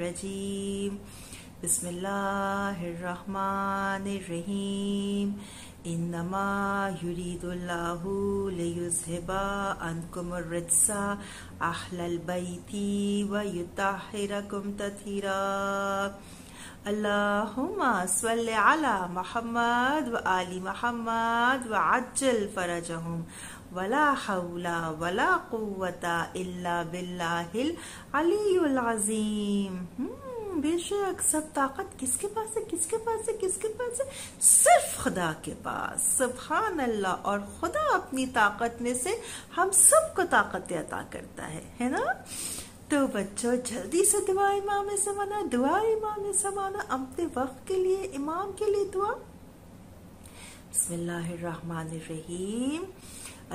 रजीम बिस्मिल्लाहिर्रहमानिर्रहीम इन्नमा युरीदुल्लाहु लियुज़हिबा अनकुम रिजसा अहलल बैती व युताहिरकुम तथीरा अल्लाहुम्मा सल्लि अला मोहम्मद व आली मोहम्मद व अज्जल फरजहुम वला हौला वला कुव्वता इल्ला बिल्लाहिल अलीयुल अजीम बेशक सब ताकत किसके पास है? किसके पास है? किसके पास है? सिर्फ़ खुदा के पास। सुबहान अल्लाह और खुदा अपनी ताकत में से हम सबको ताकत अता करता है। है ना? तो बच्चों, जल्दी से दुआ इमाम में समाना दुआ इमाम में समाना अपने वक्त के लिए, इमाम के लिए दुआ। बिस्मिल्लाहिर्रहमानिर्रहीम।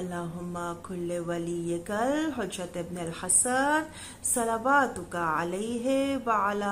अल्लाहुम्मा कुल्ले वलीकल हज़रत इब्न हसन सलावातुका अलैहि व अला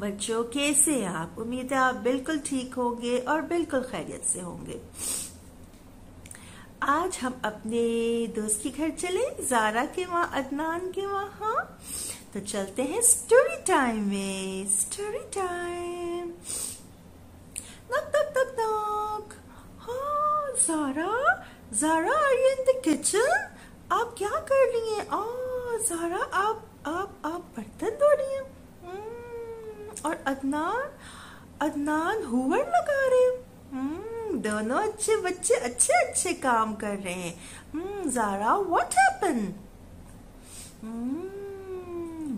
बच्चों, कैसे हैं आप? उम्मीद है आप बिल्कुल ठीक होंगे और बिल्कुल खैरियत से होंगे। आज हम अपने दोस्त के घर चले, जारा के वहाँ, अदनान के वहाँ। तो चलते हैं स्टोरी टाइम में story time knock knock knock knock हाँ Zara Zara are you in the kitchen आप क्या कर रही हैं? आ जारा, आप आप आप बर्तन धो रही हैं। और अदनान अदनान हुवर लगा रहे हैं। हम्म, दोनों अच्छे बच्चे अच्छे अच्छे काम कर रहे हैं। हम्म, जारा व्हाट हैपन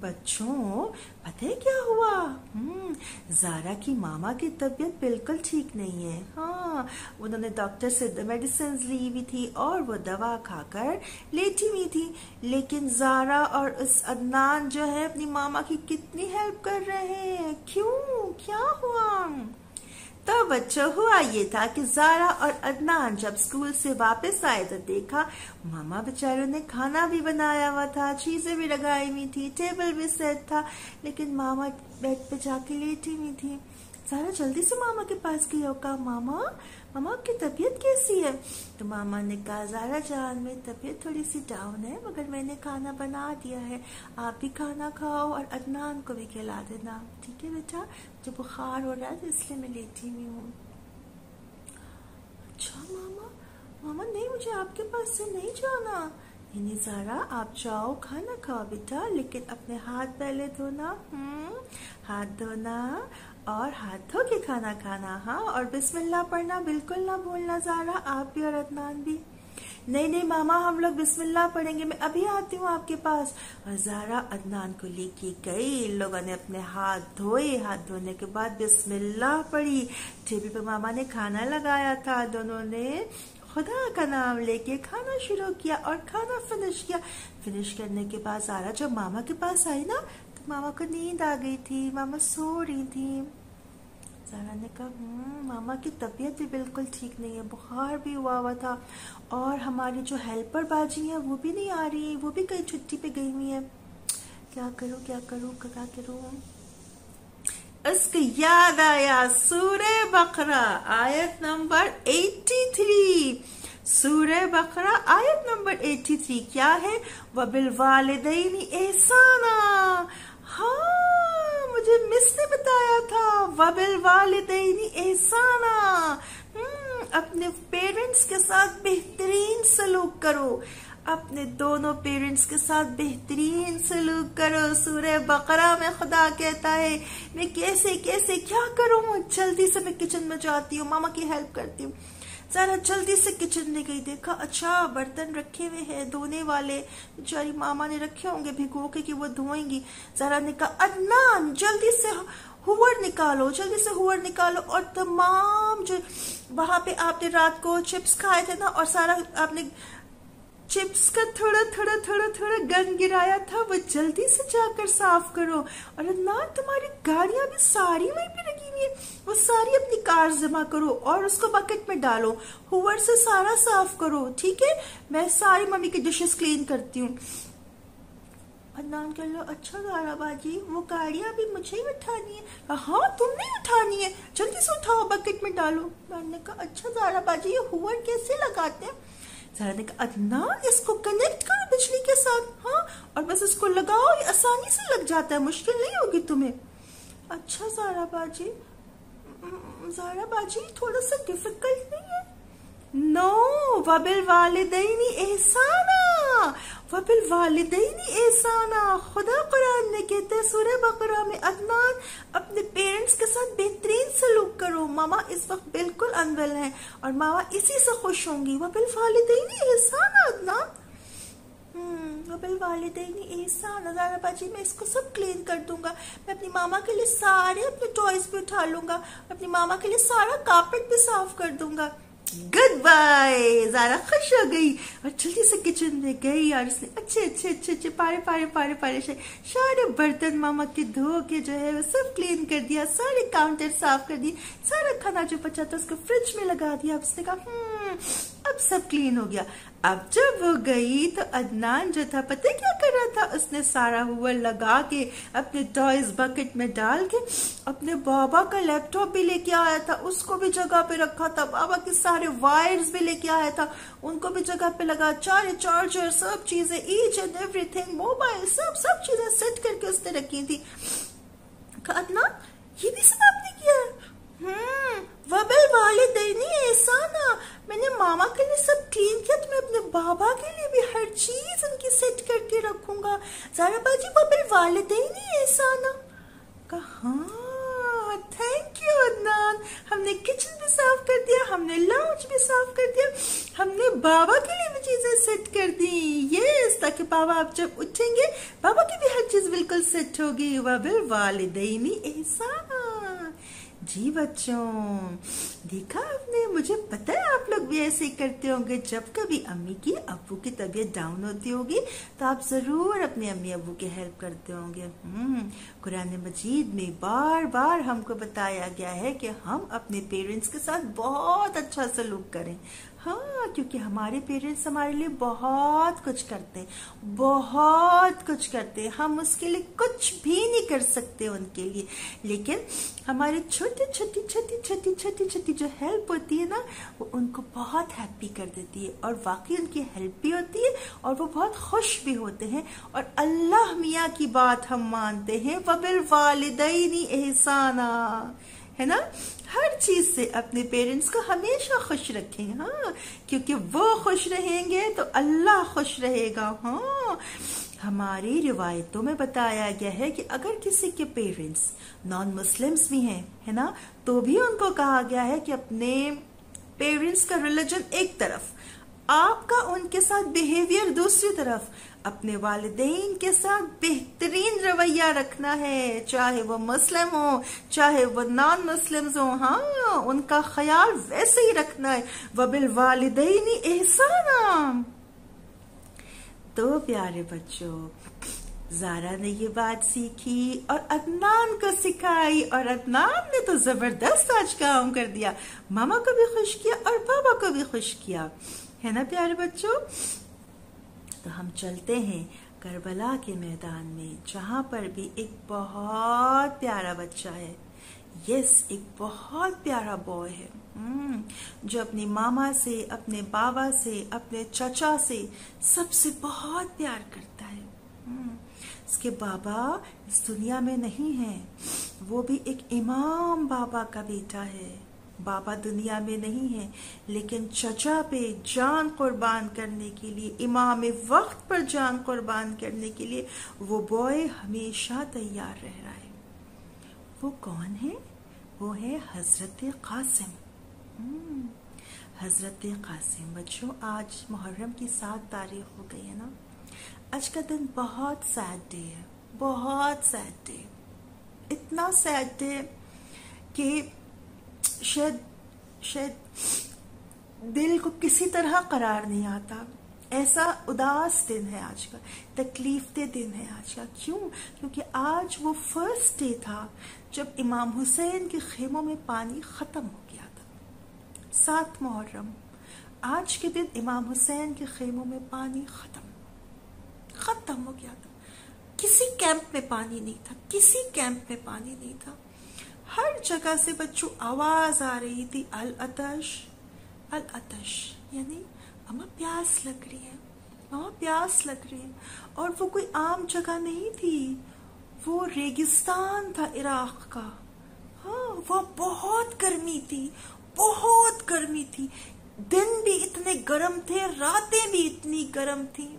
बच्चों पता है क्या हुआ? हम्म, जारा की मामा की तबीयत बिल्कुल ठीक नहीं है। हाँ उन्होंने डॉक्टर से मेडिसिन ली हुई थी और वो दवा खाकर लेटी हुई थी। लेकिन जारा और उस अदनान जो है अपनी मामा की कितनी हेल्प कर रहे हैं? क्यों? क्या हुआ? तो बच्चों हुआ ये था कि जारा और अदनान जब स्कूल से वापस आए तो देखा मामा बेचारों ने खाना भी बनाया हुआ था, चीज़ें भी लगाई हुई थी, टेबल भी सेट था, लेकिन मामा बेड पे जाके लेटी हुई थी। सारा जल्दी से मामा के पास गई और कहा, मामा मामा, आपकी तबीयत कैसी है? तो मामा ने कहा, जारा, जान में तबीयत थोड़ी सी डाउन है, मगर मैंने खाना बना दिया है। आप भी खाना खाओ और अदनान को भी खिला देना। ठीक है बेटा मुझे बुखार हो रहा है तो इसलिए मैं लेटी हुई हूँ। अच्छा मामा? मामा, नहीं, मुझे आपके पास से नहीं जाना। नहीं जारा, आप जाओ, खाना खाओ बेटा, लेकिन अपने हाथ पहले धोना हम्म हाथ धोना और हाथ धो के खाना खाना हाँ? और बिस्मिल्लाह पढ़ना, बिल्कुल ना भूलना, जारा, आप भी और अदनान भी। नहीं नहीं, मामा, हम लोग बिस्मिल्लाह पढ़ेंगे। मैं अभी आती हूँ आपके पास। और जारा अदनान को लेके गई इन लोगों ने अपने हाथ धोए। हाथ धोने के बाद बिस्मिल्लाह पढ़ी। टेबल पे मामा ने खाना लगाया था। दोनों ने खुदा का नाम लेके खाना शुरू किया और खाना फिनिश किया। फिनिश करने के बाद जारा जब मामा के पास आई ना तो मामा को नींद आ गई थी। मामा सो रही थी। जारा ने कहा "हम्म, मामा की तबीयत भी बिल्कुल ठीक नहीं है बुखार भी हुआ हुआ था और हमारी जो हेल्पर बाजी है वो भी नहीं आ रही वो भी कहीं छुट्टी पे गई हुई है। क्या करूँ क्या करूँ क्या करूँ? उसको याद आया सूर्य बकरा आयत नंबर 83 सूर्य बकरा आयत नंबर 83 क्या है? वबिल वालिदैन एहसाना। हाँ मुझे मिस ने बताया था वबिल वालिदैन एहसाना। हम्म, अपने पेरेंट्स के साथ बेहतरीन सलूक करो। अपने दोनों पेरेंट्स के साथ बेहतरीन सलूक करो। सूर्य बकरा में खुदा कहता है मैं कैसे कैसे क्या करूँ? जल्दी से मैं किचन में जाती हूँ मामा की हेल्प करती हूँ। जरा जल्दी से किचन में गई। देखा अच्छा बर्तन रखे हुए हैं धोने वाले। बेचारी मामा ने रखे होंगे भिगो के कि वो धोएँगी। जरा ने कहा अदनान जल्दी से हुवर निकालो, जल्दी से हुवर निकालो और तमाम जो वहाँ पे आपने रात को चिप्स खाए थे ना और सारा आपने चिप्स का थोड़ा थोड़ा थोड़ा थोड़ा गन गिराया था, वो जल्दी से जाकर साफ़ करो। और ना तुम्हारी गाड़ियाँ भी सारी वहीं पे लगी हुई है। वो सारी अपनी कार जमा करो और उसको बकेट में डालो। हुवर से सारा साफ़ करो, ठीक है? मैं सारी मम्मी की डिशेस क्लीन करती हूँ। अदनान कह लो अच्छा गारा बाजी वो गाड़ियाँ भी मुझे ही उठानी है। हाँ तुमने उठानी है। जल्दी से उठाओ बकेट में डालो। मैंने कहा अच्छा जारा बाजी ये हुवर कैसे लगाते हैं? जारा ने कहा अदनान इसको कनेक्ट करो बिजली के साथ। हाँ और बस इसको लगाओ, ये आसानी से लग जाता है, मुश्किल नहीं होगी तुम्हें। अच्छा जारा बाजी जारा बाजी थोड़ा सा डिफ़िकल्ट नहीं है? नो वबिल वालिदैनी, एहसाना वबिल वालिदैनी एहसाना खुदा कुरान में कहते हैं सूरह बकरा में अदनान अपने पेरेंट्स के साथ बेहतरीन सलूक करो मामा इस वक्त बिल्कुल अनवेल हैं और मामा इसी से खुश होंगी वबिल वालिदैनी एहसाना अदनान वबिल वालिदैनी एहसान बाजी मैं इसको सब क्लीन कर दूँगा मैं अपनी मामा के लिए सारे अपने टॉयज भी उठा लूँगा अपनी मामा के लिए सारा कार्पेट भी साफ़ कर दूँगा गुड बाय जारा खुश हो गई और जल्दी से किचन में गई और उसने अच्छे अच्छे अच्छे अच्छे पारे पारे पारे पारे सारे बर्तन मामा के धो के जो है वो सब क्लीन कर दिया, सारे काउंटर साफ़ कर दिए, सारा खाना जो बचा था उसको फ्रिज में लगा दिया। अब उसने कहा हम्म अब सब क्लीन हो गया। अब जब वो गई तो अदनान जो था, पता क्या कर रहा था? उसने सारा हुआ लगा के अपने टॉयज बकेट में डाल के अपने बाबा का लैपटॉप भी लेके आया था। उसको भी जगह पे रखा था। बाबा के सारे वायर्स भी लेके आया था। उनको भी जगह पे लगा। चारे चार्जर सब चीज़ें ईच एंड एवरीथिंग मोबाइल सब सब चीज़ें सेट करके उसने रखी थी। अदनान, ये भी सब वबल ऐसा ना। मैंने मामा के लिए सब क्लीन किया तो मैं अपने बाबा के लिए भी हर चीज़ उनकी सेट करके रखूँगा। जारा बाजी वबल कहा? थैंक यू अदनान हमने किचन भी साफ़ कर दिया, हमने लाउंज भी साफ़ कर दिया, हमने बाबा के लिए भी चीज़ें सेट कर दी। यस ताकि बाबा आप जब उठेंगे, बाबा की भी हर चीज़ बिल्कुल सेट होगी। वबिल वालिदैनी एहसाना जी बच्चों, देखा आपने? मुझे पता है आप लोग भी ऐसे करते होंगे। जब कभी अम्मी की अबू की तबीयत डाउन होती होगी तो आप ज़रूर अपने अम्मी अबू की हेल्प करते होंगे। हम्म कुरान मजीद में बार बार हमको बताया गया है कि हम अपने पेरेंट्स के साथ बहुत अच्छा सलूक करें। हाँ क्योंकि हमारे पेरेंट्स हमारे लिए बहुत कुछ करते हैं, बहुत कुछ करते हैं। हम उसके लिए कुछ भी नहीं कर सकते उनके लिए। लेकिन हमारी छोटी छोटी छोटी छोटी छोटी छोटी जो हेल्प होती है ना, वो उनको बहुत हैप्पी कर देती है और वाकई उनकी हेल्प भी होती है और वो बहुत खुश भी होते हैं। और अल्लाह मियाँ की बात हम मानते हैं, वबिल वालिदैनी एहसाना। है ना? हर चीज़ से अपने पेरेंट्स को हमेशा खुश रखें हाँ। क्योंकि वो खुश रहेंगे तो अल्लाह खुश रहेगा हाँ। हमारी रिवायतों में बताया गया है कि अगर किसी के पेरेंट्स नॉन मुस्लिम्स भी हैं, है ना तो भी उनको कहा गया है कि अपने पेरेंट्स का रिलीजन एक तरफ़ आपका उनके साथ बिहेवियर दूसरी तरफ़। अपने वालदेन के साथ बेहतरीन रवैया रखना है, चाहे वो मुस्लिम हो, चाहे वो नॉन मुस्लिम हो हाँ उनका ख्याल वैसे ही रखना है। वबिल वालदेनी एहसाना। तो प्यारे बच्चों, जारा ने ये बात सीखी और अदनान को सिखाई और अदनान ने तो ज़बरदस्त आज काम कर दिया। मामा को भी खुश किया और बाबा को भी खुश किया। है ना प्यारे बच्चों? तो हम चलते हैं करबला के मैदान में जहाँ पर भी एक बहुत प्यारा बच्चा है। यस एक बहुत प्यारा बॉय है। हम्म, जो अपनी मामा से अपने बाबा से अपने चचा से सबसे बहुत प्यार करता है। उसके हम्म, बाबा इस दुनिया में नहीं है। वो भी एक इमाम बाबा का बेटा है। बाबा दुनिया में नहीं है लेकिन चचा पे जान कुर्बान करने के लिए इमाम वक्त पर जान कुर्बान करने के लिए वो बॉय हमेशा तैयार रह रहा है। वो कौन है? वो है हज़रत कासिम। हम्म, हज़रत कासिम बच्चों आज मुहर्रम की सात तारीख हो गई है ना? आज का दिन बहुत सैड डे है बहुत सैड डे इतना सैड डे कि शायद शायद दिल को किसी तरह करार नहीं आता। ऐसा उदास दिन है आज का तकलीफ़ दे दिन है आज का क्यों? क्योंकि आज वो फ़र्स्ट डे था जब इमाम हुसैन के खेमों में पानी खत्म हो गया था। सात मुहर्रम, आज के दिन इमाम हुसैन के खेमों में पानी खत्म खत्म हो गया था। किसी कैंप में पानी नहीं था, किसी कैंप में पानी नहीं था। हर जगह से बच्चों, आवाज़ आ रही थी, अल अतश अल अतश यानी अम्मा प्यास लग रही है मामा प्यास लग रही है। और वो कोई आम जगह नहीं थी, वो रेगिस्तान था इराक का। हाँ वह बहुत गर्मी थी, बहुत गर्मी थी। दिन भी इतने गर्म थे, रातें भी इतनी गर्म थी।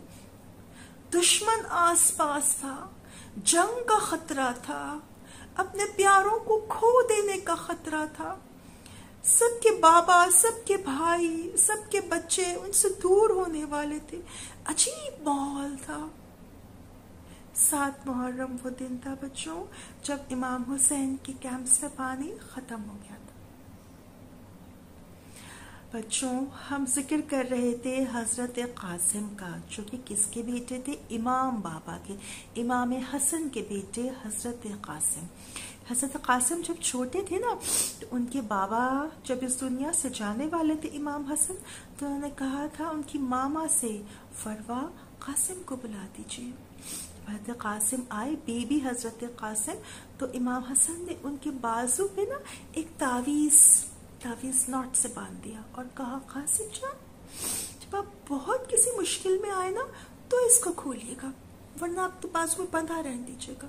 दुश्मन आसपास था, जंग का खतरा था। अपने प्यारों को खो देने का खतरा था। सबके बाबा, सबके भाई, सबके बच्चे उनसे दूर होने वाले थे। अजीब माहौल था। सात मुहर्रम वो दिन था बच्चों, जब इमाम हुसैन के कैंप से पानी खत्म हो गया बच्चों, हम ज़िक्र कर रहे थे हज़रत कासिम का, जो कि किसके बेटे थे? इमाम बाबा के, इमाम हसन के बेटे हज़रत कासिम। हज़रत कासिम जब छोटे थे ना तो उनके बाबा जब इस दुनिया से जाने वाले थे इमाम हसन तो उन्होंने कहा था, उनकी मामा से फरवा कासिम को बुला दीजिए। हज़रत कासिम आए, बेबी हज़रत कासिम तो इमाम हसन ने उनके बाजू पे ना एक तावीज तावीज नॉट से बाँध दिया और कहा कासिम जान जब आप बहुत किसी मुश्किल में आए ना तो इसको खोलिएगा वरना आप तो बाजू में बंधा रहने दीजिएगा।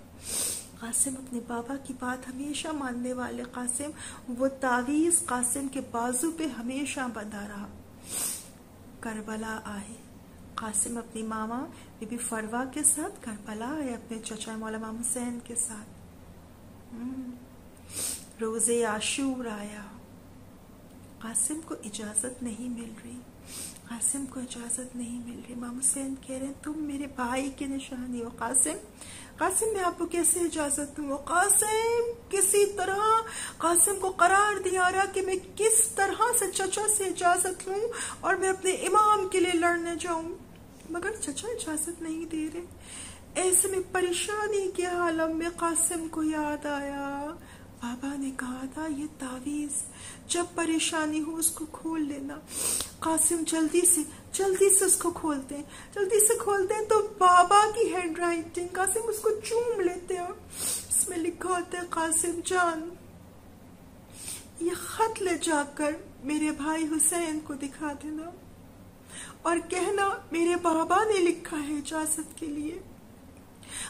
कासिम अपने बाबा की बात हमेशा मानने वाले कासिम वो तावीज कासिम के बाजू पे हमेशा बंधा रहा। करबला आए। कासिम अपनी मामा बीबी फरवा के साथ करबला आए अपने चचा मौलाना हुसैन के साथ। हम्म, रोज़े आशूर आया। कासिम को इजाज़त नहीं मिल रही। कासिम को इजाज़त नहीं मिल रही। माम हुसैन कह रहे हैं, तुम मेरे भाई की निशानी हो, कासिम। कासिम, मैं आपको कैसे इजाज़त दूँ? कासिम, किसी तरह कासिम को करार दिया रहा कि मैं किस तरह से चचा से इजाज़त लूँ और मैं अपने इमाम के लिए लड़ने जाऊँ? मगर चचा इजाज़त नहीं दे रहे। ऐसे में परेशानी के आलम में कासिम को याद आया? बाबा ने कहा था ये तावीज, जब परेशानी हो उसको खोल लेना। कासिम, जल्दी से जल्दी से उसको खोलते हैं जल्दी से खोलते हैं तो बाबा की हैंड राइटिंग कासिम, उसको चूम लेते हैं। इसमें लिखा होता है, कासिम जान, ये खत ले जाकर मेरे भाई हुसैन को दिखा देना और कहना, मेरे बाबा ने लिखा है इजाज़त के लिए।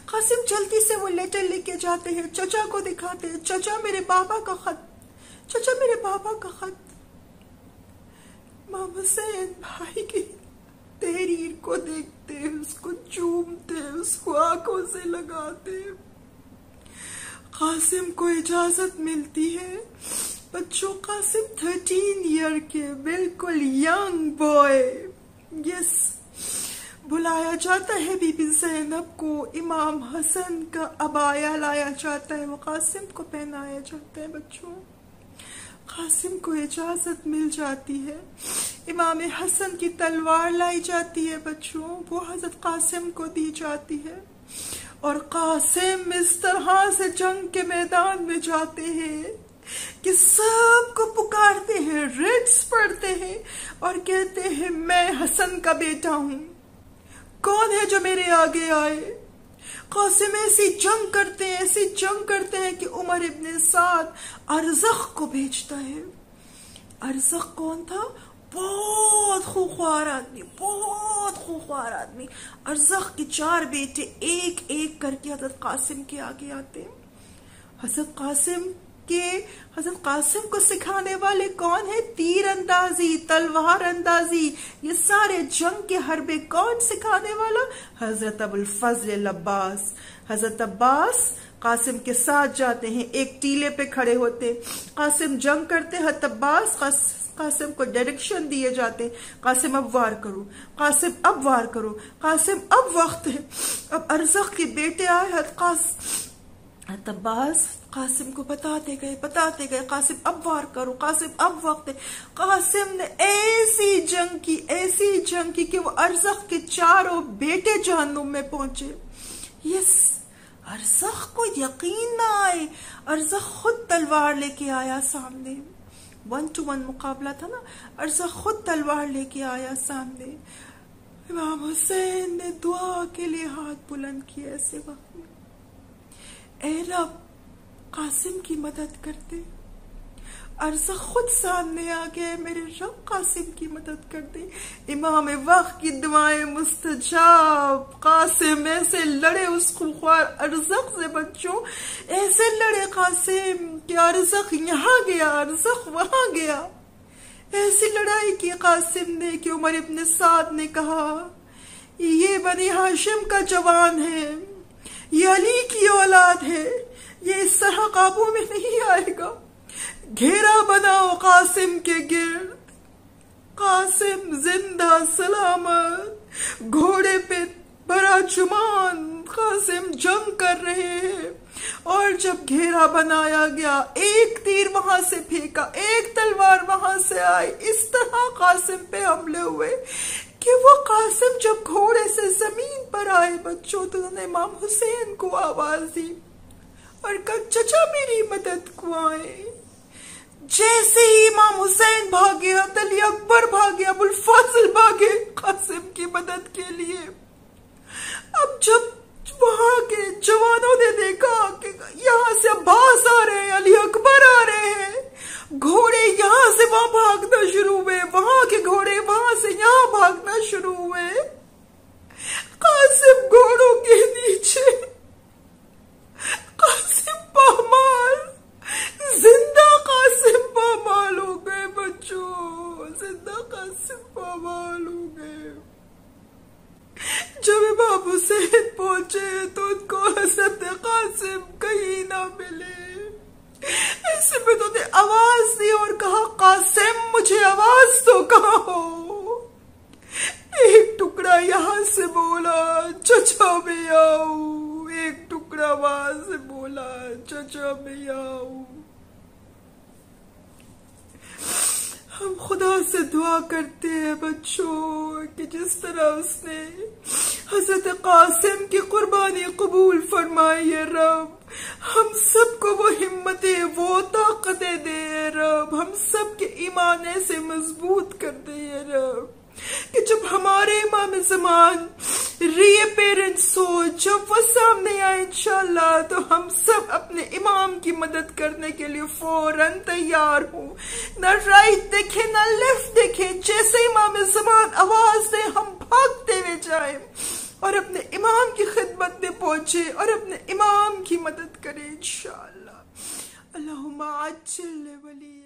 कासिम जल्दी से वो लेटर लेके जाते हैं। चचा को दिखाते हैं। चचा मेरे बाबा का खत। चचा मेरे बाबा का खत। मामा भाई की तहरीर को देखते हैं, उसको चूमते हैं, उसको आँखों से लगाते हैं। कासिम को इजाज़त मिलती है। बच्चों, कासिम थर्टीन ईयर के बिल्कुल यंग बॉय यस बुलाया जाता है बीबी जैनब को। इमाम हसन का अबाया लाया जाता है। वो कासिम को पहनाया जाता है, बच्चों। कासिम को इजाज़त मिल जाती है। इमाम हसन की तलवार लाई जाती है, बच्चों। वो हज़रत कासिम को दी जाती है। और कासिम इस तरह से जंग के मैदान में जाते हैं कि सबको पुकारते हैं, रिट्स पढ़ते हैं और कहते हैं, मैं हसन का बेटा हूँ। कौन है जो मेरे आगे आए? कासिम ऐसी जंग करते हैं, ऐसी जंग करते हैं कि उमर इब्ने साद अरजख को भेजता है। अरजख कौन था? बहुत खूखार आदमी, बहुत खूखार आदमी। अरजख के चार बेटे एक एक करके हज़रत कासिम के आगे आते हैं। हज़रत कासिम के हज़रत कासिम को सिखाने वाले कौन है? तीर अंदाजी तलवार अंदाजी ये सारे जंग के हरबे कौन सिखाने वाला? हज़रत अबुल फजल अब्बास। हज़रत अब्बास कासिम के साथ जाते हैं, एक टीले पे खड़े होते कासिम जंग करते हज़रत अब्बास कासिम को डायरेक्शन दिए जाते कासिम, अब वार करो। कासिम, अब वार करो। कासिम, अब वक्त है। अब अरजक के बेटे आए हत तब्बास कासिम को बताते गए बताते गए कासिम अब वार करो कासिम अब वक्त है कासिम ने ऐसी जंग की ऐसी जंग की कि वो अरजक के चारों बेटे जहनुम में पहुँचे यस अरजक को यकीन ना आए अरजक खुद तलवार लेके आया सामने वन टू वन मुकाबला था ना अरजक खुद तलवार लेके आया सामने इमाम हुसैन ने दुआ के लिए हाथ बुलंद किया ऐसे वक्त में ए रब कासिम की मदद करते। अरसा खुद सामने आ गया मेरे रब कासिम की मदद कर दे इमाम वक्त की दुआएँ मुस्तजाब। कासिम, ऐसे लड़े उस खुखार अरजक से बच्चों, ऐसे लड़े कासिम कि अरजक यहाँ गया, अरजक वहाँ गया। ऐसी लड़ाई की कासिम ने कि उमर इब्न साद ने कहा, ये बनी हाशिम का जवान है। ये अली की औलाद है। ये इस तरह काबू में नहीं आएगा। घेरा बनाओ कासिम के गिर्द कासिम ज़िंदा सलामत। घोड़े पे बड़ा चुमान कासिम जंग कर रहे हैं। और जब घेरा बनाया गया, एक तीर वहाँ से फेंका, एक तलवार वहाँ से आई। इस तरह कासिम पे हमले हुए। कि वो कासिम जब घोड़े से ज़मीन पर आए, बच्चों तो उन्होंने इमाम हुसैन को आवाज़ दी और कहा, चचा, मेरी मदद को आए। जैसे ही इमाम हुसैन भागे अली अकबर भागे, अबुल फाजिल भागे कासिम की मदद के लिए। अब जब वहाँ के जवानों ने देखा कि यहाँ से अब्बास आ रहे हैं, अली अकबर आ रहे हैं, घोड़े यहाँ से वहाँ भागना शुरू हुए वहाँ के घोड़े वहाँ से यहाँ भागना शुरू हुए कासिम घोड़ों के नीचे कासिम पामाल ज़िंदा कासिम पामाल हो गए बच्चों ज़िंदा कासिम पामाल हो गए जब इमाम हुसैन पहुँचे तो उनको हसरत कासिम कहीं ना मिले ऐसे में तो ने आवाज़ दी और कहा कासिम मुझे आवाज़ तो कहा हो एक टुकड़ा यहाँ से बोला चचा में आओ एक टुकड़ा वहाँ से बोला, चचा में आओ हम खुदा से दुआ करते हैं बच्चों कि जिस तरह उसने हज़रत कासिम की कुर्बानी कबूल फरमाई है रब, हम सबको वो हिम्मतें, वो ताकतें दे रब, हम सबके ईमाने से मज़बूत कर दे रब। कि जब हमारे इमाम जमान रिय पेरेंट्स हो जब वो सामने आए, इंशाल्लाह तो हम सब अपने इमाम की मदद करने के लिए फ़ौरन तैयार हो। न राइट देखे, न लेफ़्ट देखे। जैसे इमाम जमान आवाज़ दे, हम भागते हुए जाए और अपने इमाम की खिदमत में पहुँचे और अपने इमाम की मदद करें, इंशाल्लाह। अल्लाह वली।